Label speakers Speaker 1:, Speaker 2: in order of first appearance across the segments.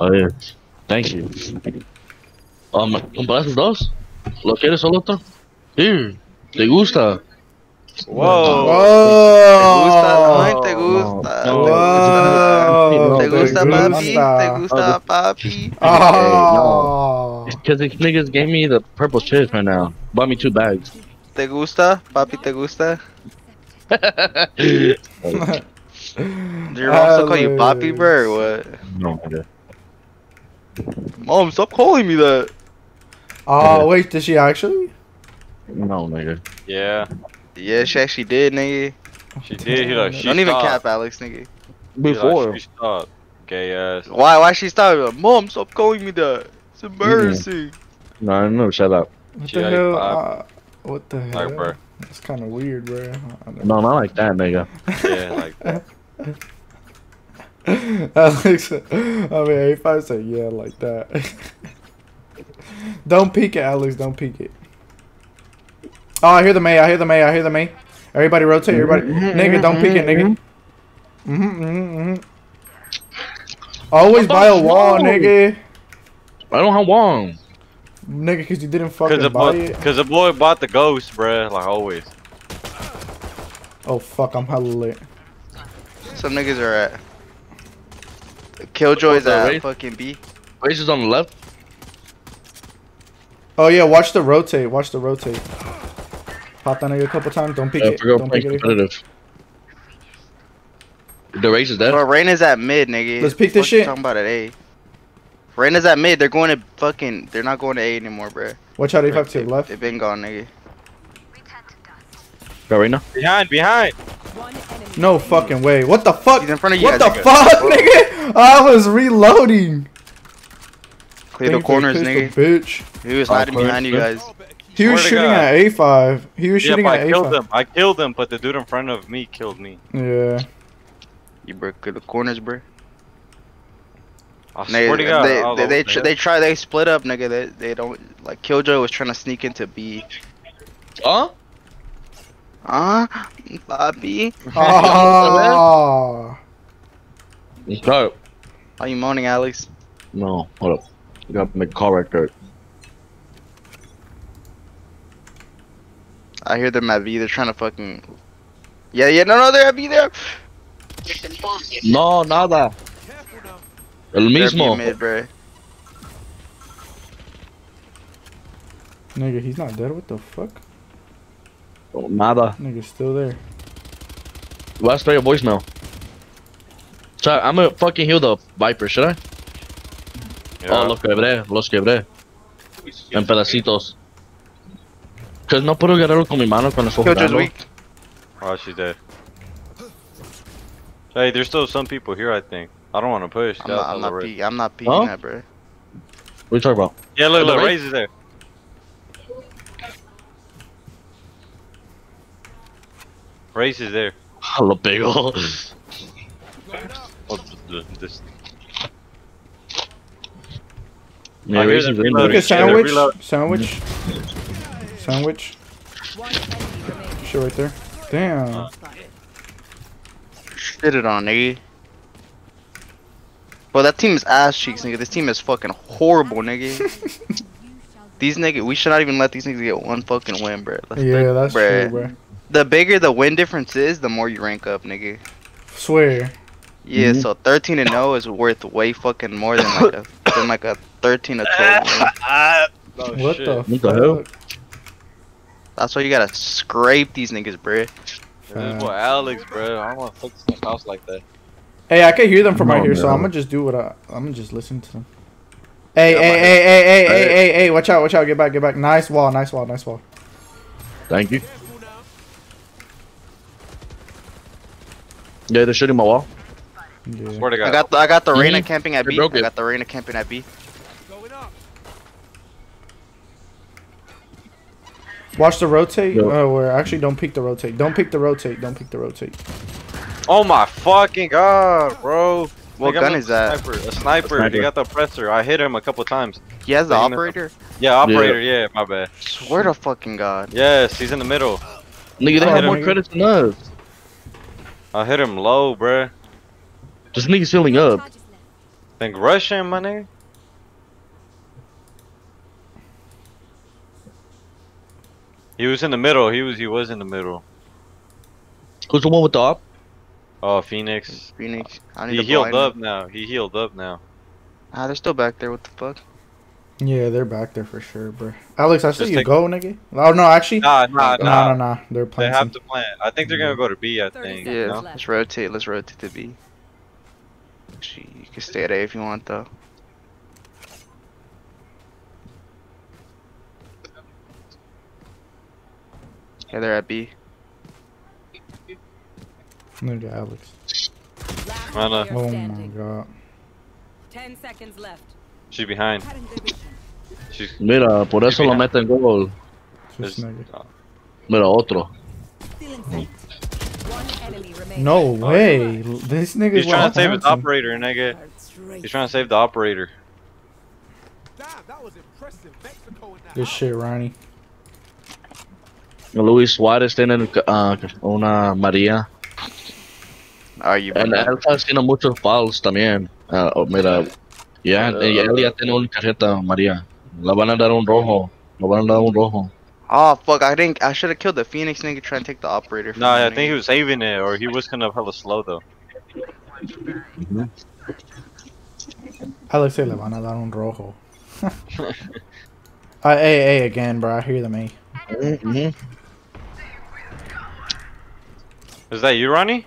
Speaker 1: Oh, yeah. Thank you. Um, ¿Compraste los dos? ¿Lo quieres solo otro? Here. ¿Te gusta?
Speaker 2: Whoa.
Speaker 3: Whoa.
Speaker 4: ¿Te gusta?
Speaker 1: No,
Speaker 4: ¿Te
Speaker 1: no,
Speaker 4: gusta? ¿Te gusta,
Speaker 1: no,
Speaker 4: papi?
Speaker 1: no.
Speaker 4: ¿Te gusta, papi?
Speaker 3: Oh.
Speaker 1: Because the niggas gave me the purple chips right now. Bought me two bags.
Speaker 4: ¿Te gusta? Papi, ¿te gusta? Did your mom still call you papi, bro, or what?
Speaker 1: no, nigga.
Speaker 4: Mom, stop calling me that.
Speaker 3: Oh wait, did she actually?
Speaker 1: No, nigga.
Speaker 2: Yeah,
Speaker 4: Yeah, she actually did, nigga.
Speaker 2: she did. He like, she
Speaker 4: Don't even cap Alex, nigga.
Speaker 2: He like,
Speaker 1: Before.
Speaker 2: she stopped. Gay ass.
Speaker 4: Why? Why she stop? Like, Mom, stop calling me that. It's embarrassing.
Speaker 1: No, no, shut up.
Speaker 3: What
Speaker 2: She
Speaker 3: the
Speaker 2: like
Speaker 3: hell? Uh, what the hell?
Speaker 2: Like, bro.
Speaker 3: That's kind of weird, bro. I don't
Speaker 1: No, not like that, nigga.
Speaker 2: Yeah, like
Speaker 3: Alex, I mean, A5 said yeah like that. don't peek it, Alex. Don't peek it. Oh, I hear the May. I hear the May. I hear the May. Everybody rotate. Everybody, nigga, don't peek it, nigga. Mm-hmm, mm-hmm, mm-hmm. Always buy a wall,
Speaker 1: No.
Speaker 3: nigga.
Speaker 1: I don't have one.
Speaker 3: Nigga, because you didn't
Speaker 2: cause
Speaker 3: fucking
Speaker 2: the
Speaker 3: buy it.
Speaker 2: cause the boy bought the ghost, bruh. Like always.
Speaker 3: Oh, fuck. I'm hella lit.
Speaker 4: Some niggas are at. Killjoy's
Speaker 1: The
Speaker 4: at
Speaker 1: Raze-
Speaker 4: fucking B.
Speaker 1: Raze is on the left.
Speaker 3: Oh, yeah. Watch the rotate. Watch the rotate. Pop that nigga a couple times. Don't pick
Speaker 1: Yeah,
Speaker 3: it.
Speaker 1: forgot
Speaker 3: Don't
Speaker 1: pick
Speaker 3: peek it.
Speaker 1: competitive. The Raze is dead.
Speaker 4: Bro, is at mid, nigga.
Speaker 3: Let's pick this shit.
Speaker 4: Talking about at A. Rain is at mid. They're going to fucking. They're not going to A anymore, bro.
Speaker 3: Watch out, A5 to
Speaker 4: They,
Speaker 3: the left.
Speaker 4: They've been gone, nigga.
Speaker 1: Got right now.
Speaker 2: Behind, behind.
Speaker 3: No fucking way. What the fuck?
Speaker 4: He's in front of you
Speaker 3: What
Speaker 4: guys,
Speaker 3: the
Speaker 4: nigga.
Speaker 3: fuck, nigga? I was reloading.
Speaker 4: Clear the corners,
Speaker 3: pistol
Speaker 4: nigga.
Speaker 3: Bitch.
Speaker 4: He was hiding
Speaker 1: clear,
Speaker 4: behind you guys.
Speaker 3: He was shooting
Speaker 2: God.
Speaker 3: at A5. He was
Speaker 2: Yeah,
Speaker 3: shooting
Speaker 2: but
Speaker 3: at
Speaker 2: I killed
Speaker 3: A5.
Speaker 2: him. I killed him, but the dude in front of me killed me.
Speaker 3: Yeah.
Speaker 4: You bro, clear the corners, bro.
Speaker 2: I
Speaker 4: Nigga,
Speaker 2: swear to God.
Speaker 4: they,
Speaker 2: I'll
Speaker 4: they, they, tr- they try, they split up, nigga. They, they don't like. Killjoy was trying to sneak into B.
Speaker 1: Huh?
Speaker 4: Huh, Bobby?
Speaker 3: Oh.
Speaker 1: Start.
Speaker 4: Are you moaning, Alex?
Speaker 1: No, hold up. You got my make a call right there.
Speaker 4: I hear them at B. They're trying to fucking. Yeah, yeah, no, no, they're at B there.
Speaker 1: No, nada. El
Speaker 4: They're B
Speaker 1: mismo.
Speaker 4: mid, bro.
Speaker 3: Nigga, he's not dead. What the fuck?
Speaker 1: Oh, Nada.
Speaker 3: Nigga's still there.
Speaker 1: Last play a voicemail. So I'm gonna fucking heal the Viper, should I?
Speaker 2: Yeah.
Speaker 1: Oh, los quebré, los quebré. En pedacitos. Cause no puedo agarrarlo con mi mano cuando estoy
Speaker 4: Killjoy's
Speaker 1: jugando.
Speaker 4: weak.
Speaker 2: Oh, she's dead. Hey, there's still some people here, I think. I don't want to push.
Speaker 4: I'm not, I'm not,
Speaker 2: the right.
Speaker 4: peek, I'm not peeking
Speaker 1: Huh?
Speaker 4: that, bro.
Speaker 1: What are you talking about?
Speaker 2: Yeah, look, look,
Speaker 1: right-
Speaker 2: Raze is there. Raze is there.
Speaker 1: Hello, big ol'.
Speaker 2: Oh, th- this.
Speaker 1: Yeah,
Speaker 2: I hear
Speaker 1: Raze
Speaker 2: them
Speaker 1: is in
Speaker 2: reloading.
Speaker 3: Look
Speaker 1: there.
Speaker 3: at sandwich.
Speaker 2: reload.
Speaker 3: Sandwich. Mm-hmm. Sandwich. Shit right there. Damn.
Speaker 4: Shit it on, nigga. Bro, that team is ass cheeks, nigga. This team is fucking horrible, nigga. these nigga, we should not even let these niggas get one fucking win, bro. Let's
Speaker 3: Yeah, that's
Speaker 4: bruh.
Speaker 3: true, bro.
Speaker 4: The bigger the win difference is, the more you rank up, nigga.
Speaker 3: Swear.
Speaker 4: Yeah,
Speaker 1: Mhm.
Speaker 4: so 13 and 0 is worth way fucking more than like a than like a 13 to 12. win.
Speaker 2: Oh,
Speaker 3: what
Speaker 2: shit.
Speaker 3: the
Speaker 1: What the hell?
Speaker 3: fuck?
Speaker 4: That's why you gotta scrape these niggas, bruh.
Speaker 2: This is what Alex, bro. I don't want to fuck the house like that.
Speaker 3: Hey, I can hear them from right
Speaker 1: No,
Speaker 3: here, so. I'm gonna just do what I. I'm gonna just listen to them. Hey,
Speaker 4: Yeah,
Speaker 3: hey, hey, hey, hey, hey,
Speaker 1: Hey.
Speaker 3: hey, hey! Watch out, watch out! Get back, get back! Nice wall, nice wall, nice wall.
Speaker 1: Thank you. Yeah, they're shooting my wall.
Speaker 3: Yeah.
Speaker 2: Swear to God.
Speaker 4: I got the, I got the
Speaker 1: Mhm.
Speaker 4: Camping at
Speaker 1: They
Speaker 4: B.
Speaker 1: broke
Speaker 4: I
Speaker 1: it.
Speaker 4: got the arena camping at B.
Speaker 3: Watch the rotate.
Speaker 1: Yep.
Speaker 3: Oh, where actually don't peek the rotate. Don't peek the rotate. Don't peek the rotate.
Speaker 2: Oh my fucking god, bro.
Speaker 4: What
Speaker 2: They got
Speaker 4: gun
Speaker 2: a
Speaker 4: is that?
Speaker 2: Sniper. A sniper.
Speaker 1: sniper.
Speaker 2: They got the oppressor. I hit him a couple times.
Speaker 4: He has the
Speaker 2: Banging the-
Speaker 4: operator.
Speaker 2: Yeah, operator. Yeah, my bad.
Speaker 4: Swear to fucking god.
Speaker 2: Yes, he's in the middle.
Speaker 1: Nigga, they
Speaker 3: Oh,
Speaker 1: have more
Speaker 3: nigga.
Speaker 1: credits than us.
Speaker 2: I hit him low, bruh.
Speaker 1: This nigga's healing up.
Speaker 2: Think Russian, my nigga? He was in the middle. He was he was in the middle.
Speaker 1: Who's the one with the op?
Speaker 2: Oh, Phoenix.
Speaker 4: Phoenix. I need
Speaker 2: He healed up
Speaker 4: them.
Speaker 2: now. He healed up now.
Speaker 4: Ah, they're still back there. What the fuck?
Speaker 3: Yeah, they're back there for sure, bro. Alex, I see
Speaker 2: Just
Speaker 3: you go, nigga. Oh no, actually,
Speaker 2: Nah, nah, oh,
Speaker 3: no,
Speaker 2: nah.
Speaker 3: no, no. They're playing.
Speaker 2: They
Speaker 3: playing.
Speaker 2: have
Speaker 3: some-
Speaker 2: to plant. I think they're gonna go to B. I think.
Speaker 4: Yeah,
Speaker 2: no?
Speaker 4: let's rotate. Let's rotate to B. Actually, you can stay at A if you want, though. Yeah, they're at B.
Speaker 3: Look at Alex.
Speaker 5: Last
Speaker 2: I
Speaker 3: Oh my god.
Speaker 5: Ten seconds left.
Speaker 2: She's behind.
Speaker 1: Mira, por eso lo meten gol.
Speaker 3: Nigga.
Speaker 1: Mira, otro.
Speaker 3: No way. This nigga's
Speaker 2: He's trying to save his operator, nigga. He's trying to save the operator.
Speaker 3: Good shit, Ronnie.
Speaker 1: Luis Suárez tiene uh, una María.
Speaker 4: Are you?
Speaker 1: En él está haciendo muchos fouls también. Ah, oh, mira, ya, y él ya tiene una tarjeta María. La van a dar un rojo. La van a dar un rojo.
Speaker 4: Oh fuck! I didn't. I should have killed the Phoenix nigga trying to take the operator. from
Speaker 2: Nah, I think he was saving it, or he was kind of hella slow though.
Speaker 3: Alex, se le van a dar un rojo. uh, A, A again, bro. I hear them, A.
Speaker 1: Mm-hmm.
Speaker 2: Is that you, Ronnie?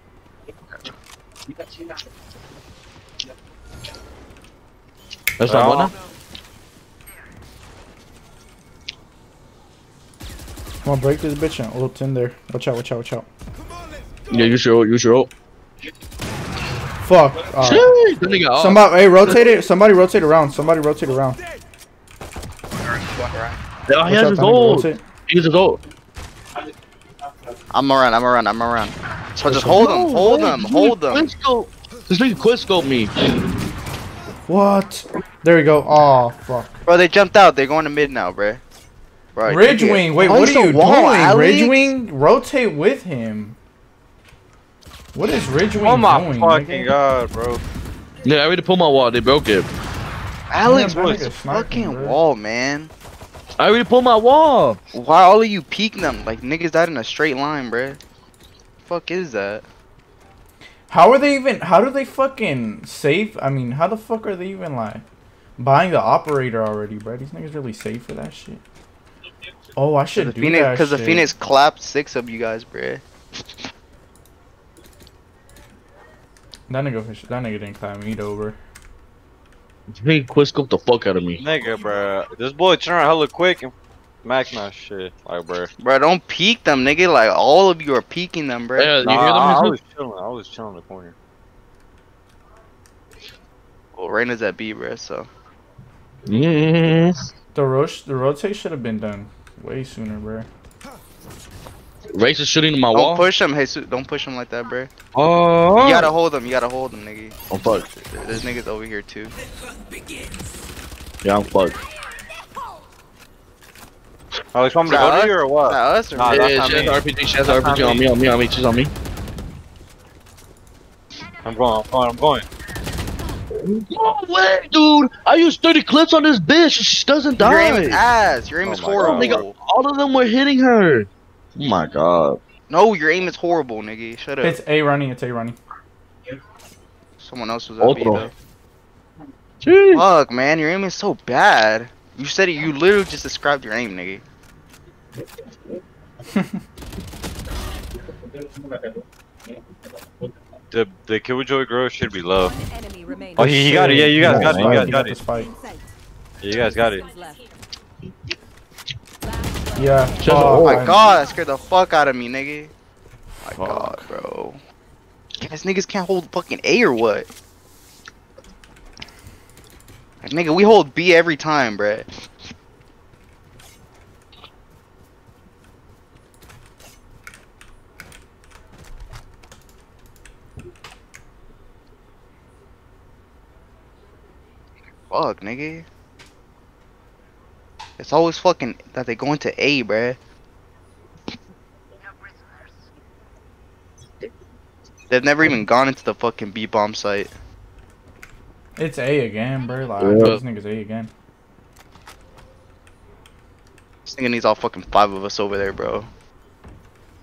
Speaker 1: ¿Esa
Speaker 2: Ah.
Speaker 1: buena?
Speaker 3: Come on, break this bitch and ult in there. Watch out, watch out, watch out.
Speaker 1: Yeah, you should, you should.
Speaker 3: Fuck. Uh,
Speaker 1: Shit, that nigga off.
Speaker 3: somebody, hey, rotate it. Somebody rotate around. Somebody rotate around.
Speaker 1: Yeah, he has
Speaker 3: out,
Speaker 1: his
Speaker 3: that
Speaker 1: ult. He has his ult.
Speaker 4: I'm around. I'm around. I'm around. So just hold him. Hold
Speaker 1: way,
Speaker 4: him.
Speaker 1: this
Speaker 4: Hold
Speaker 1: nigga
Speaker 4: him.
Speaker 1: This nigga quickscope me.
Speaker 3: What? There we go. Oh, fuck.
Speaker 4: Bro, they jumped out. They're going to mid now, bro. Bro,
Speaker 3: Ridge
Speaker 4: nigga.
Speaker 3: Wing. Wait,
Speaker 4: Why
Speaker 3: what
Speaker 4: is
Speaker 3: are you
Speaker 4: wall,
Speaker 3: doing? Ridgewing, rotate with him. What is Ridgewing
Speaker 2: Oh my
Speaker 3: doing?
Speaker 2: fucking
Speaker 3: nigga?
Speaker 2: god, bro.
Speaker 1: Yeah, I already pulled my wall. They broke it.
Speaker 4: Alex,
Speaker 3: Yeah,
Speaker 4: bro,
Speaker 3: that
Speaker 4: it's a
Speaker 3: nigga's sniping,
Speaker 4: fucking
Speaker 3: bro.
Speaker 4: wall, man.
Speaker 1: I already pulled my wall.
Speaker 4: Why all of you peeking them? Like niggas died in a straight line, bro. Fuck is that?
Speaker 3: How are they even? How do they fucking save? I mean, how the fuck are they even like buying the operator already, bro? These niggas really safe for that shit. Oh, I should
Speaker 4: the
Speaker 3: do
Speaker 4: Phoenix,
Speaker 3: that
Speaker 4: because the. Phoenix clapped six of you guys, bruh.
Speaker 3: That nigga, that nigga didn't climb me over.
Speaker 1: He quickscoped the fuck out of me.
Speaker 2: Nigga, bro. This boy turned around hella quick and max my shit. Like, bro.
Speaker 4: Bro, don't peek them, nigga. Like all of you are peeking them, bruh.
Speaker 1: Yeah, you
Speaker 2: Nah,
Speaker 1: hear them?
Speaker 2: I, I was chilling. I was chilling in the corner.
Speaker 4: Well, Reyna's at B, bruh. So
Speaker 1: Mm.
Speaker 3: The rush, the rotate should have been done way sooner, bro.
Speaker 1: Raze is shooting my wall.
Speaker 4: don't
Speaker 1: wall.
Speaker 4: push him, Jesus. Don't push him like that, bruh.
Speaker 1: Oh.
Speaker 4: You gotta hold them. You gotta hold them, nigga.
Speaker 1: I'm fucked.
Speaker 4: There- There's niggas over here too.
Speaker 1: Yeah, I'm fucked.
Speaker 2: Alex, want me to
Speaker 4: Nah,
Speaker 2: go to you or what?
Speaker 4: that us or
Speaker 2: Nah,
Speaker 4: what?
Speaker 2: that's
Speaker 1: Yeah,
Speaker 2: not
Speaker 1: she has
Speaker 2: me.
Speaker 1: RPG. She has
Speaker 2: That's not
Speaker 1: RPG on
Speaker 2: me.
Speaker 1: me. On me. On me. She's on me.
Speaker 2: I'm going. I'm going. I'm going.
Speaker 1: No way, dude. I used 30 clips on this bitch. and She doesn't die.
Speaker 4: Your aim is
Speaker 1: die.
Speaker 4: ass. Your aim
Speaker 2: Oh
Speaker 4: is
Speaker 2: my God.
Speaker 4: horrible.
Speaker 1: Nigga, all of them were hitting her. Oh my god.
Speaker 4: No, your aim is horrible, nigga. Shut up.
Speaker 3: It's A running. It's A running.
Speaker 4: Someone else was at B
Speaker 1: Otro.
Speaker 4: though.
Speaker 1: Jeez.
Speaker 4: Fuck, man, your aim is so bad. You said it. You literally just described your aim, nigga.
Speaker 2: The the Killjoy girl should be low.
Speaker 5: One enemy remaining.
Speaker 2: Oh, he, he got it. Yeah, you guys
Speaker 3: Yeah,
Speaker 2: got it. You guys got it.
Speaker 3: spike.
Speaker 2: Yeah, you guys got it.
Speaker 3: Yeah.
Speaker 1: Just-
Speaker 3: oh,
Speaker 1: oh
Speaker 4: my
Speaker 3: I-
Speaker 4: god, that scared the fuck out of me, nigga. My
Speaker 3: Fuck.
Speaker 4: god, bro. Guys, niggas can't hold fucking A or what? Like, nigga, we hold B every time, bruh. Fuck, nigga. It's always fucking that they go into A, bruh. They've never even gone into the fucking B bomb site.
Speaker 3: It's A again, bro. Like,
Speaker 1: Yeah.
Speaker 3: this nigga's A again.
Speaker 4: This nigga needs all fucking five of us over there, bro.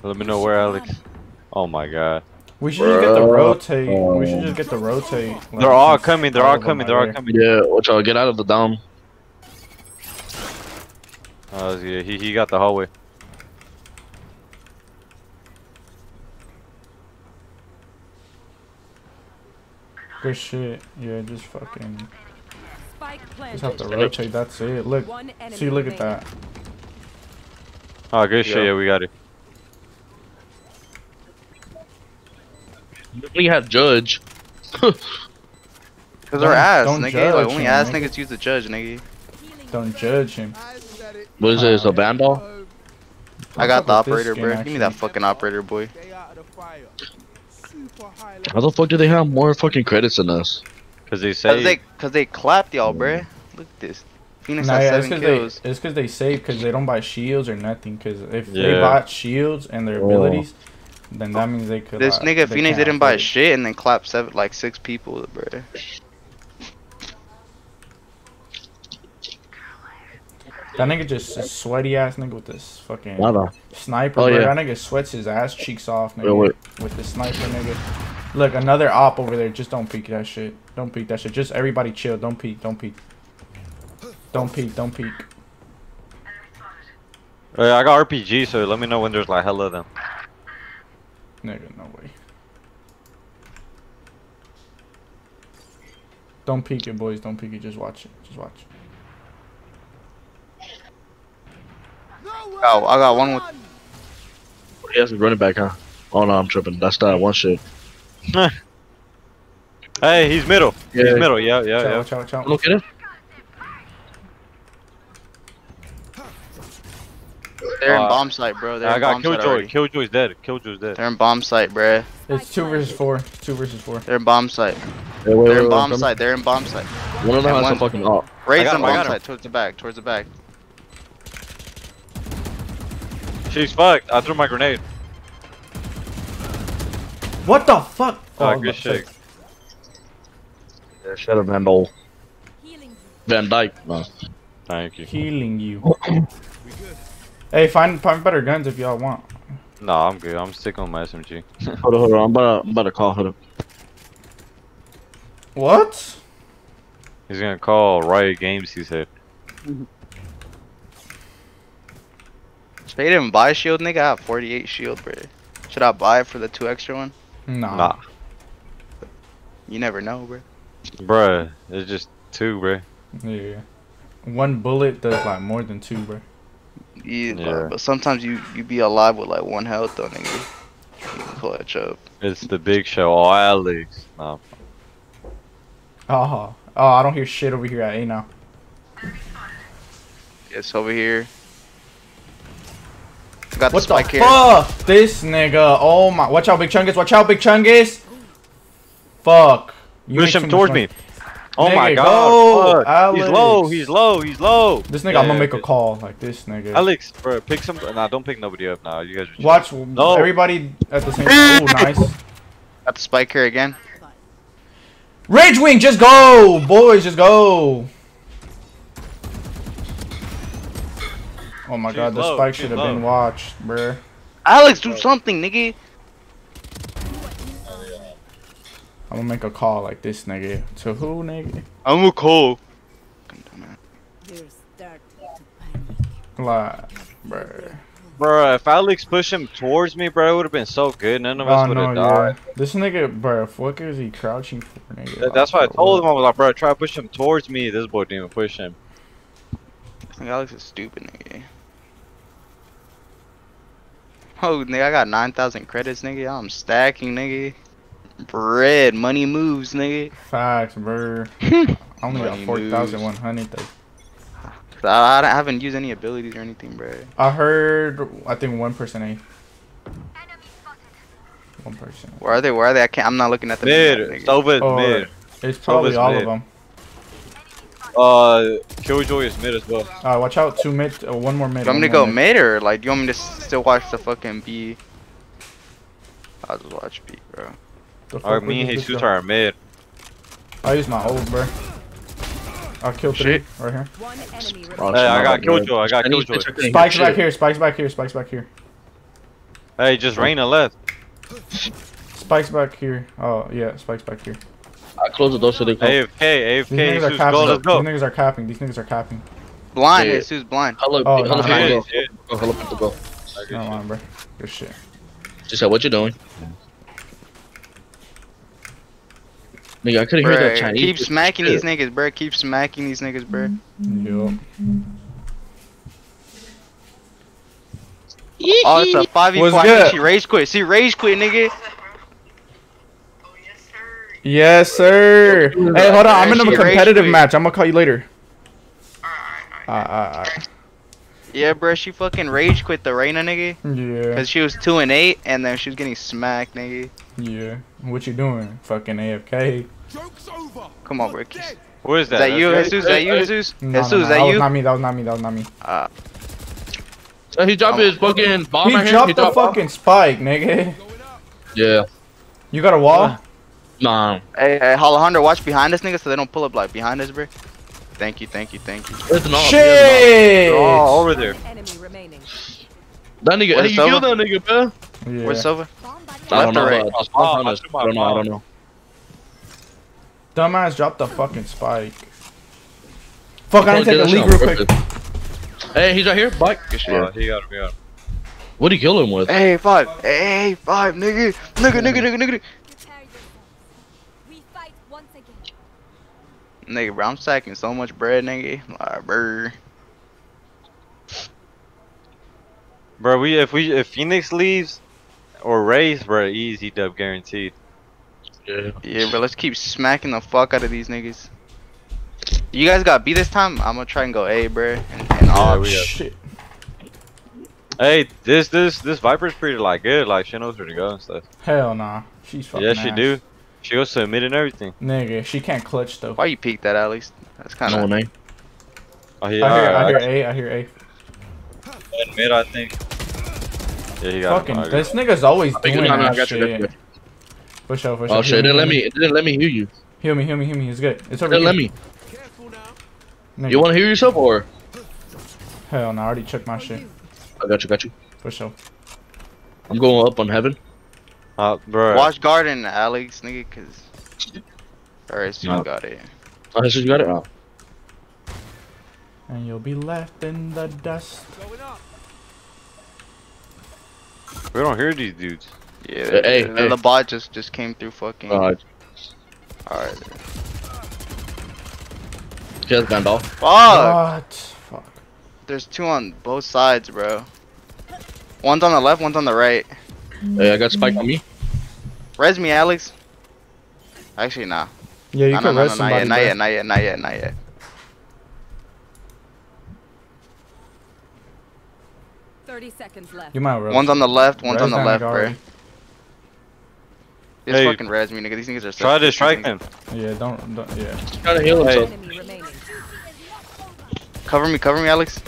Speaker 2: Let me know where Alex. Oh my god.
Speaker 3: We should just get the rotate. We should just get the um, rotate. like,
Speaker 2: They're all coming. They're
Speaker 3: all
Speaker 2: all coming. They're all coming.
Speaker 1: Yeah, watch out. Get out of the dome.
Speaker 2: Oh yeah, he he got the hallway.
Speaker 3: Good shit. Yeah, just fucking. Just have to rotate. That's it. Look. See, look at that.
Speaker 2: Oh good shit.
Speaker 1: Yeah.
Speaker 2: Yeah, we got it.
Speaker 1: We have Judge.
Speaker 4: Cause they're
Speaker 3: Don't-
Speaker 4: ass,
Speaker 3: don't
Speaker 4: nigga. Like only
Speaker 3: him,
Speaker 4: ass
Speaker 3: nigga.
Speaker 4: niggas use the judge, nigga.
Speaker 3: Don't judge him.
Speaker 6: I said it.
Speaker 1: What is it? It's a vandal?
Speaker 4: I got the
Speaker 3: fuck with this
Speaker 4: operator,
Speaker 3: skin,
Speaker 4: bro. Give me that fucking operator, boy.
Speaker 6: Stay out of the fire. Super high
Speaker 1: How the fuck do they have more fucking credits than us?
Speaker 2: Cause they
Speaker 4: Cause
Speaker 2: say
Speaker 4: they, cause they clapped y'all, bruh. Mm. Look at this. Phoenix
Speaker 3: Nah, yeah, it's
Speaker 4: seven
Speaker 3: because
Speaker 4: kills.
Speaker 3: they, it's 'cause they save because they don't buy shields or nothing. Because if they bought shields and their
Speaker 1: Oh.
Speaker 3: abilities, then that means they could.
Speaker 4: This
Speaker 3: like,
Speaker 4: nigga Phoenix
Speaker 3: can't
Speaker 4: didn't buy
Speaker 3: afford it.
Speaker 4: shit and then clapped seven, like six people, bruh.
Speaker 3: That nigga just a sweaty ass nigga with this fucking
Speaker 1: Nada.
Speaker 3: sniper.
Speaker 1: Oh,
Speaker 3: bro.
Speaker 1: yeah.
Speaker 3: That nigga sweats his ass cheeks off, nigga,
Speaker 1: Wait, wait.
Speaker 3: with the sniper, nigga. Look, another op over there. Just don't peek that shit. Don't peek that shit. Just everybody chill. Don't peek. Don't peek. Don't peek. Don't peek.
Speaker 2: Uh, I got RPG, so let me know when there's like hella of them.
Speaker 3: Nigga, no way. Don't peek it, boys. Don't peek it. Just watch it. Just watch.
Speaker 4: Oh, I got one with.
Speaker 1: He has a running back, huh? Oh no, I'm tripping. That's that one shit.
Speaker 2: Hey, he's middle.
Speaker 1: Yeah.
Speaker 2: He's middle. Yeah, yeah,
Speaker 3: Watch out,
Speaker 2: yeah.
Speaker 3: watch out, watch out.
Speaker 1: Look at it.
Speaker 4: They're in bomb site, bro. They're
Speaker 2: I got Killjoy.
Speaker 4: already.
Speaker 2: Killjoy's dead. Killjoy's dead.
Speaker 4: They're in bomb site, bruh.
Speaker 3: It's two versus four. Two versus four.
Speaker 4: They're in bomb site.
Speaker 1: Hey, wait,
Speaker 4: They're
Speaker 1: wait,
Speaker 4: in bomb
Speaker 1: wait,
Speaker 4: site. They're in bomb site.
Speaker 1: One of them has a
Speaker 4: one-
Speaker 1: fucking op.
Speaker 4: Raze
Speaker 2: got
Speaker 4: them bomb
Speaker 2: got
Speaker 4: site towards the back. Towards the back.
Speaker 2: She's fucked. I threw my grenade.
Speaker 3: What the fuck?
Speaker 2: Oh,
Speaker 3: I
Speaker 2: good
Speaker 3: about to say,
Speaker 2: shit.
Speaker 1: Yeah, shut up, Vandal.
Speaker 5: Healing.
Speaker 1: Van Dyke. No.
Speaker 2: Thank you.
Speaker 3: Healing you. hey, find find better guns if y'all want.
Speaker 2: No, I'm good. I'm sticking with my SMG.
Speaker 1: Hold on, hold on. I'm about to, I'm about to call her.
Speaker 3: What?
Speaker 2: He's gonna call Riot Games. He said.
Speaker 4: They didn't buy shield, nigga. I have 48 shield, bruh. Should I buy it for the two extra one?
Speaker 3: Nah.
Speaker 2: Nah,
Speaker 4: You never know, bruh.
Speaker 2: bruh. It's just two, bruh.
Speaker 3: Yeah. One bullet does like more than two, bro.
Speaker 4: Yeah,
Speaker 2: Yeah.
Speaker 4: But, but sometimes you you be alive with like one health though, nigga. You can clutch up.
Speaker 2: It's the big show. Oh, Alex. No.
Speaker 3: Oh, oh, oh, I don't hear shit over here at A now.
Speaker 4: It's over here. Got the
Speaker 3: What the
Speaker 4: spike here.
Speaker 3: fuck? This nigga. Oh my. Watch out, Big Chungus. Watch out, Big Chungus. Fuck. You
Speaker 2: Push
Speaker 3: make
Speaker 2: him towards me.
Speaker 3: Noise.
Speaker 2: Oh my
Speaker 3: Nigga,
Speaker 2: god.
Speaker 3: go,
Speaker 2: fuck. He's low. He's low. He's low.
Speaker 3: This nigga,
Speaker 2: Yeah,
Speaker 3: I'm gonna make a call like this nigga.
Speaker 2: Alex, bro, pick some. Nah, don't pick nobody up. Nah, you guys are.
Speaker 3: Watch
Speaker 2: No.
Speaker 3: everybody at the same time. Oh, nice.
Speaker 4: Got the spike here again.
Speaker 3: Rage Wing, just go, boys, just go. Oh my
Speaker 2: She's
Speaker 3: god, the
Speaker 2: low,
Speaker 3: spike should have been watched, bruh.
Speaker 4: Alex, do something, nigga.
Speaker 3: I'm gonna make a call like this, nigga. To who, nigga?
Speaker 4: I'm a call.
Speaker 5: They're starting to panic.
Speaker 3: Like, bruh.
Speaker 2: Bro, if Alex pushed him towards me, bro, it would have been so good. None of
Speaker 3: Oh
Speaker 2: us would
Speaker 3: no,
Speaker 2: have
Speaker 3: yeah.
Speaker 2: died.
Speaker 3: This nigga, bruh, what is he crouching for, nigga?
Speaker 2: That- That's why I
Speaker 3: Like,
Speaker 2: told him. I was like, bro, try to push him towards me. This boy didn't even push him.
Speaker 4: I think Alex is stupid, nigga. Oh, nigga, I got 9,000 credits, nigga. I'm stacking, nigga. Bread, money moves, nigga.
Speaker 3: Facts, bro. I only got
Speaker 4: Money
Speaker 3: 4,100 though.
Speaker 4: I, I haven't used any abilities or anything, bro.
Speaker 3: I heard, I think one person A. One person.
Speaker 4: Where are they? Where are they? I can't. I'm not looking at the
Speaker 2: Mid,
Speaker 4: map, nigga.
Speaker 2: Sova
Speaker 3: Oh,
Speaker 2: is mid.
Speaker 3: It's probably
Speaker 2: is
Speaker 3: all
Speaker 2: mid.
Speaker 3: of them.
Speaker 2: Uh, Killjoy is mid as well.
Speaker 3: Uh, watch out, two mid, uh, one more mid.
Speaker 4: You want me to go mid or like? Do you want me to still watch the fucking B? I'll just watch B, bro.
Speaker 3: The fuck
Speaker 2: Alright,
Speaker 3: would
Speaker 2: me and Jesus
Speaker 3: go-
Speaker 2: are mid.
Speaker 3: I use my old, bro. I'll kill three
Speaker 4: Shit.
Speaker 3: right here.
Speaker 5: One enemy remaining.
Speaker 2: Hey, I got
Speaker 1: my
Speaker 2: Killjoy, I got
Speaker 1: Chinese
Speaker 2: Killjoy.
Speaker 1: bitch, I couldn't
Speaker 3: Spike's
Speaker 1: hear
Speaker 3: back here. Spike's back here. Spike's back here.
Speaker 2: Hey, just Reyna left.
Speaker 3: Spike's back here. Oh yeah, Spike's back here.
Speaker 1: I closed the door so they come.
Speaker 2: AFK,
Speaker 3: These
Speaker 2: AFK,
Speaker 3: niggas are
Speaker 2: Jesus,
Speaker 3: capping.
Speaker 2: go, let's
Speaker 3: These
Speaker 2: go.
Speaker 3: niggas are capping. These niggas are capping.
Speaker 4: Blind.
Speaker 1: Yeah.
Speaker 4: Jesus blind.
Speaker 1: Hello,
Speaker 3: Oh,
Speaker 1: hello,
Speaker 3: no,
Speaker 1: hello,
Speaker 2: Yeah,
Speaker 1: go.
Speaker 2: yeah.
Speaker 1: Go, hello, to go.
Speaker 3: Never mind, bro. Good shit.
Speaker 1: She said, "What you doing?" Nigga, I couldn't hear that Chinese.
Speaker 4: keep smacking
Speaker 1: shit.
Speaker 4: these niggas, bro. Keep smacking these niggas, bro.
Speaker 3: Yup.
Speaker 4: Oh, it's a 5v4.
Speaker 3: What's
Speaker 4: I think she rage quit. See, rage quit, nigga.
Speaker 3: Yes, sir. Hey, hold on. I'm in a competitive match. I'm gonna call you later. Alright, alright,
Speaker 4: Yeah, bro. She fucking rage quit the Reyna, nigga.
Speaker 3: Yeah,
Speaker 4: Cause she was 2 and 8, and then she was getting smacked, nigga.
Speaker 3: yeah. What you doing? Fucking AFK.
Speaker 6: Joke's over.
Speaker 4: Come on, bro.
Speaker 6: Dead.
Speaker 4: Is
Speaker 2: Who is that?
Speaker 4: that you,
Speaker 2: That's
Speaker 4: Jesus? Is that you, Jesus?
Speaker 3: No, no,
Speaker 4: Jesus,
Speaker 3: no,
Speaker 4: is that
Speaker 3: that was not me. That was not me. That was not me.
Speaker 4: Uh,
Speaker 1: Uh, he dropped his fucking bomb
Speaker 3: He
Speaker 1: right here.
Speaker 3: dropped the
Speaker 1: dropped-
Speaker 3: fucking spike, nigga.
Speaker 1: Yeah.
Speaker 3: You got a wall?
Speaker 1: Nah.
Speaker 4: hey, hey, Alejandro, watch behind us, nigga, so they don't pull up like behind us, bro. Thank you, thank you, thank you.
Speaker 1: It's not.
Speaker 3: Shit!
Speaker 2: Oh, over there.
Speaker 5: Enemy remaining.
Speaker 1: That nigga.
Speaker 4: Where's
Speaker 1: Hey, you
Speaker 4: Silva?
Speaker 1: killed that nigga, bro.
Speaker 3: Yeah.
Speaker 4: Where's Silva?
Speaker 1: I don't know.
Speaker 4: right?
Speaker 1: I'll
Speaker 2: Oh, I
Speaker 1: this.
Speaker 2: threw my
Speaker 1: I don't know. I don't know.
Speaker 3: Dumbass dropped the fucking spike. Fuck, I
Speaker 1: Oh,
Speaker 3: didn't take a leak real quick.
Speaker 1: purpose. Hey, he's right here. Bike.
Speaker 4: Good shit.
Speaker 2: Oh, he got him, he got him.
Speaker 1: What'd he kill him with?
Speaker 4: Hey, five. Hey, five, nigga. Nigga, nigga, nigga, nigga.
Speaker 5: Prepare yourselves. We fight once again.
Speaker 4: Nigga, bro, I'm stacking so much bread, nigga. Like, brr.
Speaker 2: Bro, we if we if Phoenix leaves or Raze, bro, easy dub guaranteed.
Speaker 1: Yeah.
Speaker 4: Yeah, bro, let's keep smacking the fuck out of these niggas. You guys got B this time? I'm gonna try and go A, bro. And, and
Speaker 2: Yeah,
Speaker 4: all.
Speaker 2: we
Speaker 3: Shit.
Speaker 2: Hey, this this this Viper's pretty like good. Like she knows where to go and stuff.
Speaker 3: Hell nah. She's fucking
Speaker 2: yeah, she
Speaker 3: ass.
Speaker 2: do. She goes to mid and everything.
Speaker 3: Nigga, she can't clutch though.
Speaker 4: Why you peeked that at least? That's kind
Speaker 1: No
Speaker 4: of.
Speaker 1: name.
Speaker 2: Oh,
Speaker 3: I hear, I hear A, I hear A.
Speaker 2: In mid, I think. Yeah, he got
Speaker 3: Fucking,
Speaker 2: him.
Speaker 3: this nigga's always
Speaker 1: I
Speaker 3: doing
Speaker 1: no, no, I
Speaker 3: that
Speaker 1: got you, got
Speaker 3: shit.
Speaker 1: got.
Speaker 3: For sure, for sure.
Speaker 1: Oh shit! It didn't let
Speaker 3: heal
Speaker 1: me. It didn't let me hear you.
Speaker 3: Heal me, heal me, heal me. It's good. It's
Speaker 1: It
Speaker 3: over
Speaker 1: didn't
Speaker 3: here.
Speaker 1: let me.
Speaker 3: Nigga.
Speaker 1: You want to hear yourself or?
Speaker 3: Hell no, I already checked my shit.
Speaker 1: I got you. Got you.
Speaker 3: For sure.
Speaker 1: I'm going up on heaven.
Speaker 2: Uh, bro.
Speaker 4: Watch garden, Alex, nigga, cause. Alright, so you
Speaker 1: No.
Speaker 4: got it.
Speaker 1: Oh, this is you got it. Oh.
Speaker 3: And you'll be left in the dust.
Speaker 2: We don't hear these dudes.
Speaker 4: Yeah,
Speaker 1: Hey, hey,
Speaker 4: the,
Speaker 1: hey.
Speaker 4: the bot just just came through fucking.
Speaker 1: Uh,
Speaker 4: Alright.
Speaker 1: kills Gandalf.
Speaker 4: Fuck!
Speaker 3: What? Fuck.
Speaker 4: There's two on both sides, bro. One's on the left, one's on the right.
Speaker 1: Hey, I got spike on me.
Speaker 4: Res me, Alex. Actually, nah.
Speaker 3: Yeah, you
Speaker 4: Nah,
Speaker 3: can
Speaker 4: nah, nah,
Speaker 3: rest
Speaker 4: nah, not yet, not yet, not yet, not yet, not yet.
Speaker 5: Thirty seconds left.
Speaker 3: You might rest.
Speaker 4: One's on the left, one's
Speaker 3: Res
Speaker 4: on the left,
Speaker 3: nigga
Speaker 4: bro.
Speaker 3: already.
Speaker 4: Just
Speaker 2: Hey.
Speaker 4: fucking res me, nigga. These niggas are
Speaker 2: Try to strike
Speaker 4: nigga.
Speaker 2: him.
Speaker 3: Yeah, don't, don't yeah.
Speaker 1: Trying to heal
Speaker 2: Hey.
Speaker 1: himself.
Speaker 5: Enemy.
Speaker 4: Cover me, cover me, Alex.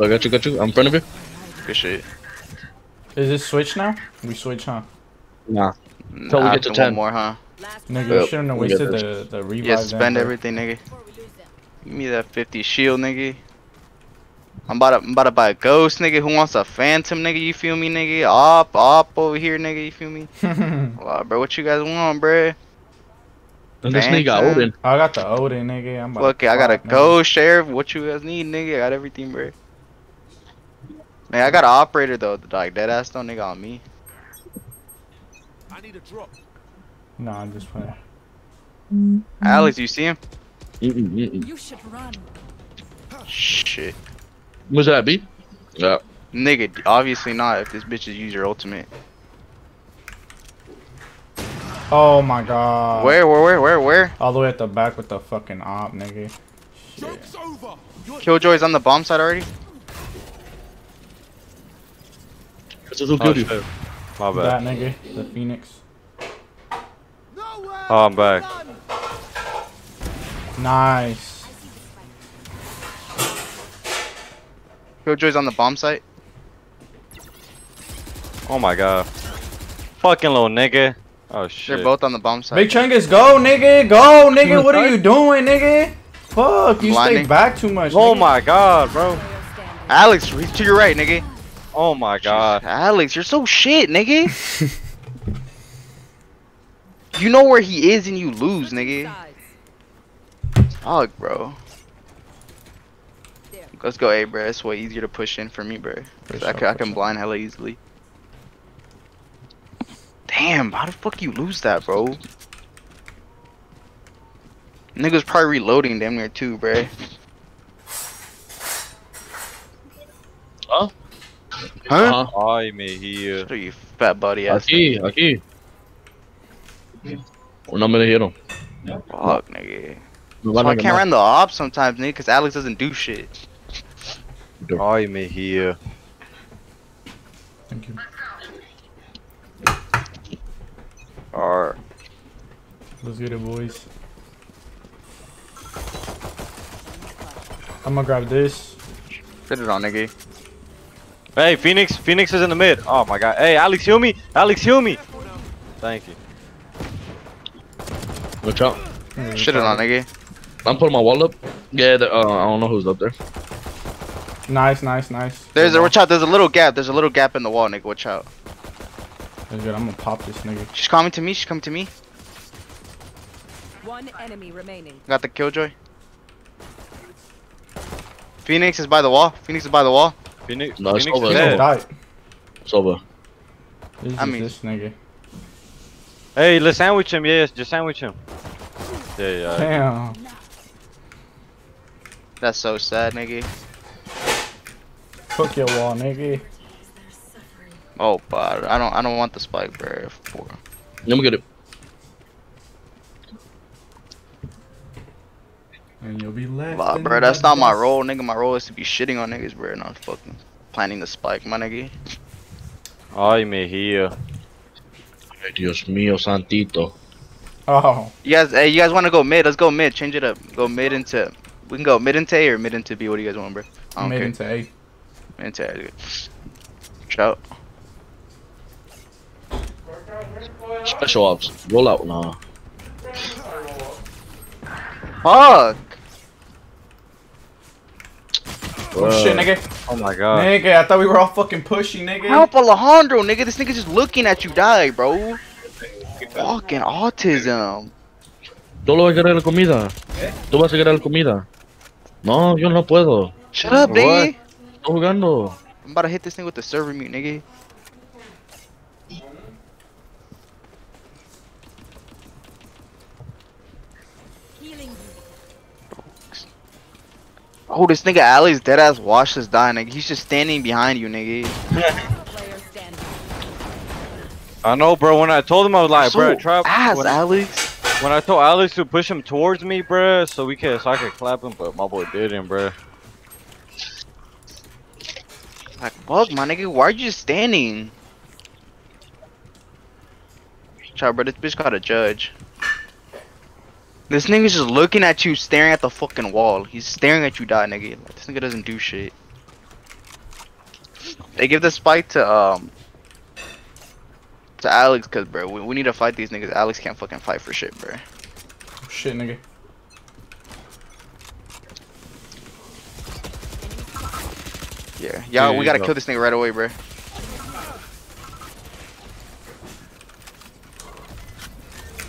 Speaker 1: I got you. Got you. I'm in front of you.
Speaker 4: Good shit.
Speaker 3: Is this switch now? We switch, huh?
Speaker 1: Nah. Till we get to 10.
Speaker 4: more, huh?
Speaker 3: Nigga,
Speaker 1: Yep,
Speaker 3: you shouldn't have
Speaker 1: we get
Speaker 3: wasted the, the revive.
Speaker 4: Yeah,
Speaker 3: then,
Speaker 4: spend
Speaker 3: bro.
Speaker 4: everything, nigga.
Speaker 5: before we lose them.
Speaker 4: Give me that 50 shield, nigga. I'm about to, I'm about to buy a ghost, nigga. Who wants a phantom, nigga? You feel me, nigga? Op, op over here, nigga. You feel me? Wow, bro, what you guys want, bro?
Speaker 1: And this nigga
Speaker 4: Phantom.
Speaker 1: Odin.
Speaker 3: I got the Odin, nigga. I'm about
Speaker 4: Look,
Speaker 3: to
Speaker 4: I got a
Speaker 3: pop, nigga.
Speaker 4: ghost, sheriff. What you guys need, nigga? I got everything, bro. Man, I got an operator though. Like dead ass though, nigga, on me.
Speaker 6: I need a drop.
Speaker 3: No, I'm just playing. Mm-hmm.
Speaker 4: Alex, you see him?
Speaker 5: You should run.
Speaker 4: Shit,
Speaker 1: Was that, B? Yeah.
Speaker 4: nigga. Obviously not. If this bitch is use your ultimate.
Speaker 3: Oh my god.
Speaker 4: Where, where, where, where, where?
Speaker 3: All the way at the back with the fucking op, nigga.
Speaker 6: Joke's over.
Speaker 4: Killjoy's on the bomb side already.
Speaker 1: This is who
Speaker 2: Oh,
Speaker 1: killed you.
Speaker 2: Shit. My
Speaker 3: That nigga, the Phoenix.
Speaker 6: nowhere.
Speaker 2: Oh, I'm back.
Speaker 3: Nice.
Speaker 4: Killjoy's on the bomb site.
Speaker 2: Oh my god. Fucking little nigga. Oh shit.
Speaker 4: They're both on the bomb site.
Speaker 3: Big Chungus, go, nigga, go, nigga. What are you doing, nigga? Fuck, you stay back too much.
Speaker 2: Oh my god, bro.
Speaker 4: Alex, he's to your right, nigga.
Speaker 2: Oh my god.
Speaker 4: Alex, you're so shit, nigga. you know where he is and you lose, nigga.
Speaker 5: Sides.
Speaker 4: Fuck, bro. Let's go A, bro. It's way easier to push in for me, bro. 'Cause
Speaker 3: For
Speaker 4: I,
Speaker 3: sure,
Speaker 4: can, I can blind hella easily. Damn, how the fuck you lose that, bro? Niggas probably reloading damn near too, bro.
Speaker 1: Huh?
Speaker 4: Huh?
Speaker 1: Ajá.
Speaker 2: Ay, mejía.
Speaker 4: What are you fat body ass?
Speaker 1: Aquí, aquí. No me dijeron.
Speaker 4: Fuck, nigga.
Speaker 1: Me
Speaker 4: So
Speaker 1: van a
Speaker 4: I can't run the op sometimes, nigga, because Alex doesn't do shit.
Speaker 2: Ay, mejía.
Speaker 3: Thank you.
Speaker 2: Alright.
Speaker 3: Let's get it, boys. I'm gonna grab this.
Speaker 4: Put it on, nigga.
Speaker 2: Hey, Phoenix. Phoenix is in the mid. Oh my god. Hey, Alex, heal me. Alex, heal me. Thank you.
Speaker 1: Watch out.
Speaker 4: Shit it on, nigga.
Speaker 1: I'm putting my wall up. Yeah, uh, I don't know who's up there.
Speaker 3: Nice, nice, nice.
Speaker 4: There's a watch out. There's a little gap. There's a little gap in the wall, nigga. Watch out.
Speaker 3: That's good. I'm gonna pop this nigga.
Speaker 4: She's coming to me. She's coming to me.
Speaker 5: One enemy remaining.
Speaker 4: Got the killjoy. Phoenix is by the wall. Phoenix is by the wall.
Speaker 2: Phoenix.
Speaker 1: No, it's over, it's
Speaker 3: He
Speaker 2: dead.
Speaker 3: died.
Speaker 1: It's over.
Speaker 3: This
Speaker 4: I mean-
Speaker 3: this nigga.
Speaker 2: Hey, let's sandwich him. Yes, just sandwich him. Yeah, yeah.
Speaker 3: Damn.
Speaker 4: That's so sad, nigga.
Speaker 3: Fuck your wall, nigga.
Speaker 4: Oh, but I don't. I don't want the spike, bro. For-
Speaker 1: Let me get it.
Speaker 3: And you'll be left.
Speaker 4: Nah, bro,
Speaker 3: the
Speaker 4: that's not my role, nigga. My role is to be shitting on niggas, bro, not fucking planning the spike, my nigga.
Speaker 2: Ay, mejía.
Speaker 1: Ay, Dios mío, santito.
Speaker 3: Oh,
Speaker 4: You guys, hey, you guys want to go mid? Let's go mid. Change it up. Go mid into. We can go mid into A or mid into B. What do you guys want, bro? I don't
Speaker 3: made
Speaker 4: care.
Speaker 3: into A.
Speaker 4: Mid into A. dude. Shout.
Speaker 1: Special ops. Roll out now.
Speaker 4: Fuck.
Speaker 3: Oh, oh shit, nigga.
Speaker 2: Oh my god.
Speaker 3: Nigga, I thought we were all fucking pushing, nigga.
Speaker 4: Help Alejandro, nigga. This nigga just looking at you die, bro. Fucking autism.
Speaker 1: Tú lo vas a querer la comida. Tú vas a querer la comida. No, yo no puedo.
Speaker 4: Shut up, nigga.
Speaker 1: Estoy jugando.
Speaker 4: I'm about to hit this thing with the server mute, nigga. Oh, this nigga Ali's dead ass watch this die, nigga. He's just standing behind you, nigga.
Speaker 2: I know, bro. When I told him, I was like,
Speaker 4: so
Speaker 2: bro, try.
Speaker 4: ass,
Speaker 2: when,
Speaker 4: Alex.
Speaker 2: when I told Alex to push him towards me, bro, so we can, so I could clap him, but my boy didn't, bro.
Speaker 4: Like, fuck, my nigga. Why are you just standing? Child, bro, this bitch got a judge. This nigga's just looking at you, staring at the fucking wall. He's staring at you die, nigga. Like, this nigga doesn't do shit. They give the spike to, um... To Alex, cause, bro, we, we need to fight these niggas. Alex can't fucking fight for shit, bro.
Speaker 3: Oh, shit, nigga.
Speaker 4: Yeah, yeah,
Speaker 2: There
Speaker 4: we gotta
Speaker 2: go.
Speaker 4: kill this nigga right away, bro.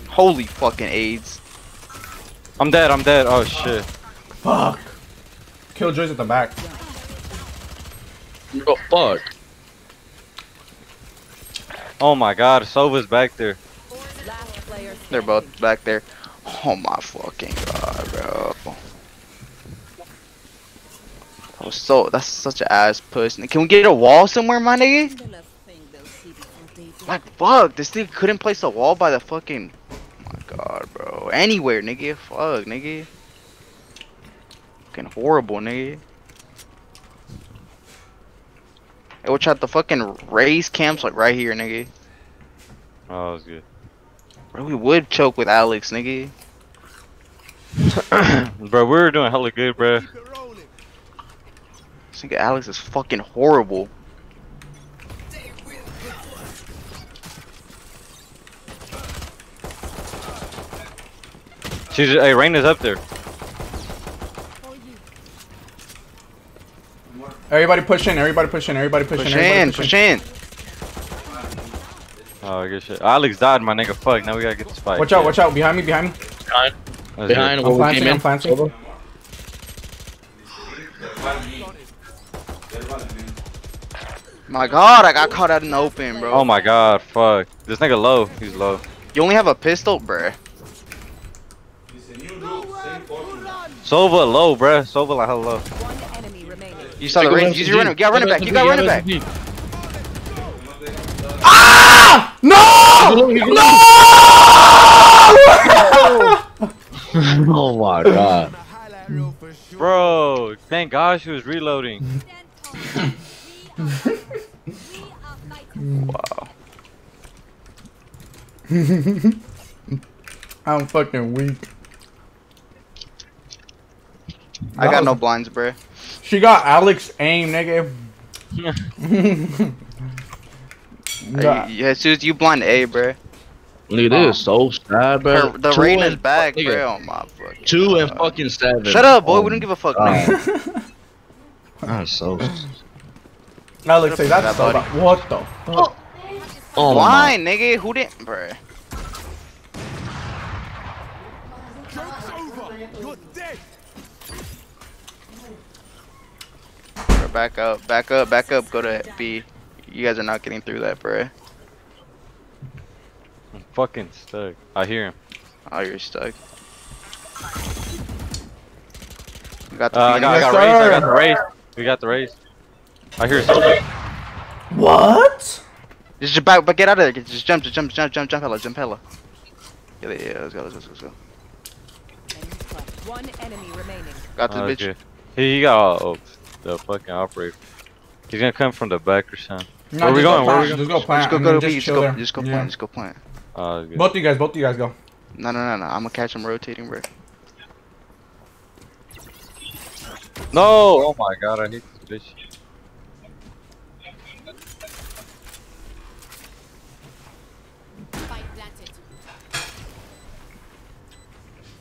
Speaker 4: Holy fucking AIDS.
Speaker 2: I'm dead. I'm dead. Oh shit.
Speaker 3: Fuck. Killjoy's at the back.
Speaker 1: Oh, fuck.
Speaker 2: Oh my god. Sova's back there.
Speaker 4: They're both back there. Oh my fucking god, bro. That was so. That's such an ass puss. Can we get a wall somewhere, my nigga?
Speaker 5: The last thing they'll see before they do.
Speaker 4: Like, fuck. This nigga couldn't place a wall by the fucking. My god, bro. Anywhere, nigga. Fuck, nigga. Fucking horrible, nigga. Hey, watch out the fucking Raze camps like right here, nigga.
Speaker 2: Oh, that was good.
Speaker 4: Bro, we would choke with Alex, nigga.
Speaker 2: bro, we were doing hella good, bro.
Speaker 4: This nigga Alex is fucking horrible.
Speaker 2: She's hey, Reyna's up there.
Speaker 3: Everybody push in. Everybody push in. Everybody push,
Speaker 4: Push
Speaker 3: in. everybody
Speaker 4: in, push in.
Speaker 2: Oh, good shit. Uh, Alex died, my nigga. Fuck. Now we gotta get the spike.
Speaker 3: Watch out! Watch out! Behind me! Behind me!
Speaker 1: Behind,
Speaker 2: Let's
Speaker 1: behind where
Speaker 3: I'm
Speaker 1: we
Speaker 3: planting,
Speaker 1: came
Speaker 3: I'm
Speaker 1: in.
Speaker 3: planting.
Speaker 4: My God, I got caught out in the open, bro.
Speaker 2: Oh my god. Fuck. This nigga low. He's low.
Speaker 4: You only have a pistol, bruh.
Speaker 2: Sova low, bruh. Sova like hell low.
Speaker 5: One enemy remaining.
Speaker 4: You saw the
Speaker 1: Take
Speaker 4: range.
Speaker 1: a
Speaker 4: Use your running. You got running back. You got running back. Ah!
Speaker 3: No! No!
Speaker 1: oh my god.
Speaker 6: Highlight reel for sure.
Speaker 2: Bro, thank God she was reloading.
Speaker 5: Stand tall. We are, we are fighting.
Speaker 4: Wow.
Speaker 3: I'm fucking weak.
Speaker 4: I got no blinds, bruh.
Speaker 3: She got Alex aim, nigga.
Speaker 4: Yeah. Yeah, Suze, you blind A, bruh.
Speaker 1: Look at this, so sad, bro.
Speaker 4: Her, the
Speaker 1: Two
Speaker 4: rain is back,
Speaker 1: nigga,
Speaker 4: bro. Oh my fucking.
Speaker 1: Two and fucking seven.
Speaker 4: Shut up, boy.
Speaker 1: Oh
Speaker 4: we don't give a fuck,
Speaker 1: God.
Speaker 4: man.
Speaker 1: That's so.
Speaker 3: Alex, say
Speaker 4: That
Speaker 3: that's so What the fuck?
Speaker 1: Oh, oh my.
Speaker 4: Blind, nigga. Who didn't, bruh?
Speaker 6: Joke's over. You're dead.
Speaker 4: Bruh, Back up, back up, back up. Go to B. You guys are not getting through that, bruh.
Speaker 2: I'm fucking stuck. I hear him.
Speaker 4: Oh, you're stuck. You got the
Speaker 2: Uh, I
Speaker 4: feeling.
Speaker 2: got, I got
Speaker 3: Yes,
Speaker 2: Raze. I got
Speaker 3: sir.
Speaker 2: the Raze. We got the Raze. I hear Sova.
Speaker 3: What?
Speaker 4: Just jump back, but get out of there. Just jump, just jump, jump, jump, jump, hella, jump, hella. Yeah, yeah, yeah, let's go, let's go, let's go.
Speaker 5: One enemy remaining.
Speaker 4: Got this
Speaker 2: Oh,
Speaker 4: bitch.
Speaker 2: okay. He, he got oh, the fucking operator. He's gonna come from the back or something.
Speaker 3: No,
Speaker 2: Where we going? Where we
Speaker 3: plant,
Speaker 2: going?
Speaker 3: Just go plant.
Speaker 4: Just go,
Speaker 3: and
Speaker 4: go
Speaker 3: then
Speaker 4: to B.
Speaker 3: just
Speaker 4: Just go,
Speaker 3: there.
Speaker 4: just go
Speaker 3: Yeah.
Speaker 4: plant, just go plant.
Speaker 2: Oh, Good.
Speaker 3: Both of you guys, both of you guys go.
Speaker 4: No, no, no, no. I'm gonna catch him rotating, bro.
Speaker 2: No! Oh my god, I hate this bitch.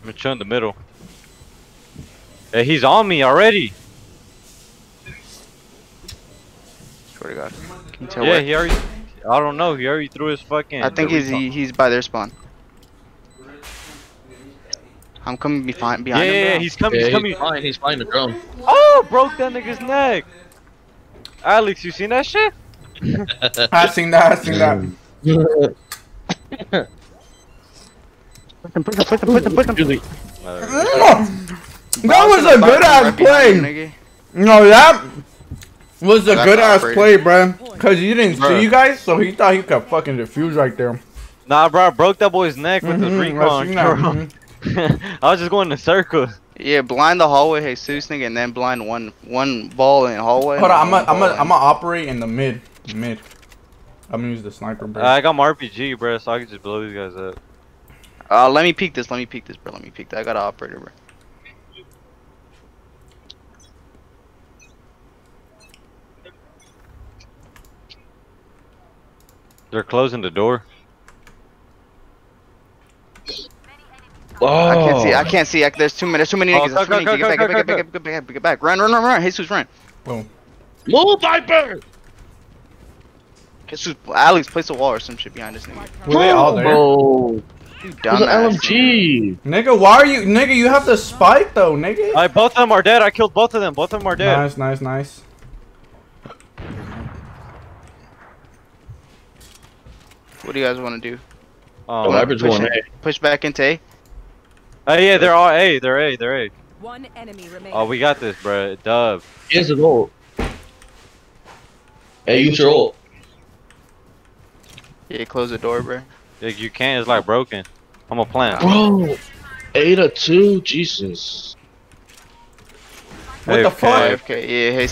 Speaker 2: I'm gonna chill in the middle. Hey, he's on me already.
Speaker 4: Swear to God. Can you tell
Speaker 2: yeah,
Speaker 4: where?
Speaker 2: he already. I don't know. He already threw his fucking.
Speaker 4: I think he's he, he's by their spawn. I'm coming behind
Speaker 2: Yeah,
Speaker 4: behind
Speaker 2: yeah,
Speaker 4: him.
Speaker 2: yeah,
Speaker 4: bro.
Speaker 2: he's coming.
Speaker 1: Yeah,
Speaker 2: he's coming.
Speaker 1: he's fine. He's fine. The drone.
Speaker 2: Oh, broke that nigga's neck. Alex, you seen that shit?
Speaker 3: I seen that. I seen that.
Speaker 1: Usually,
Speaker 2: Uh,
Speaker 3: That was a good ass play.
Speaker 4: him, nigga.
Speaker 3: No, that was a good ass
Speaker 4: operating.
Speaker 3: play, bro. Cause you didn't
Speaker 2: Bruh.
Speaker 3: see you guys, so he thought he could fucking defuse right there.
Speaker 2: nah, bro, I broke that boy's neck with the
Speaker 3: Mhm, I
Speaker 2: recon.
Speaker 3: seen that,
Speaker 2: bro.
Speaker 3: mhm.
Speaker 2: I was just going in circles.
Speaker 4: Yeah, blind the hallway, Jesus nigga, and then blind one one ball in hallway.
Speaker 3: Hold
Speaker 4: and
Speaker 3: on, I'm
Speaker 4: one
Speaker 3: gonna I'm
Speaker 4: ball
Speaker 3: gonna
Speaker 4: in-
Speaker 3: I'm gonna operate in the mid mid. I'm gonna use the sniper, bro.
Speaker 2: I got my RPG, bro, so I can just blow these guys up.
Speaker 4: Uh, let me peek this. Let me peek this, bro. Let me peek that. I got an operator, bro.
Speaker 2: They're closing the door.
Speaker 1: oh,
Speaker 4: I can't see. I oh. can't see. I, there's too many. There's too many
Speaker 2: Oh,
Speaker 4: niggas. There's too many niggas. Get
Speaker 2: go,
Speaker 4: back.
Speaker 2: go,
Speaker 4: Get back.
Speaker 2: go,
Speaker 4: Get back. Get back. Get back. Run. Run. Run. Run. Jesus, run. Boom.
Speaker 1: Move, Viper.
Speaker 4: Jesus, Alex, place a wall or some shit behind this nigga.
Speaker 3: Were they all there?
Speaker 1: Bro,
Speaker 4: You
Speaker 1: there's an
Speaker 4: dumbass.
Speaker 1: LMG.
Speaker 3: Nigga, why are you nigga? You have the spike though, nigga.
Speaker 2: Alright, both of them are dead. I killed both of them. Both of them are dead.
Speaker 3: Nice, nice, nice.
Speaker 4: What do you guys want to do?
Speaker 2: Oh,
Speaker 1: The
Speaker 4: push
Speaker 1: going
Speaker 4: it.
Speaker 1: A.
Speaker 4: Push back into A.
Speaker 2: oh, yeah, they're all A. They're A. They're A.
Speaker 5: One enemy remaining.
Speaker 2: Oh, we got this, bro. Dub.
Speaker 1: Here's the ult. Hey, use your ult.
Speaker 4: Yeah, close the door, bro.
Speaker 2: Yeah, you can't. It's like broken. I'm a plant.
Speaker 1: Bro, eight to two. Jesus.
Speaker 3: What the
Speaker 2: Okay.
Speaker 3: fuck?
Speaker 4: AFK. Yeah, hey,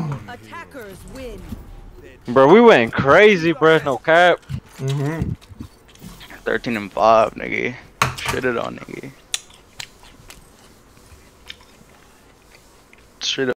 Speaker 3: Damn!
Speaker 5: Attackers win.
Speaker 2: Bro, we went crazy, bro. No cap.
Speaker 3: Mm-hmm.
Speaker 4: 13 and 5, nigga. Shit it on, nigga. Straight up.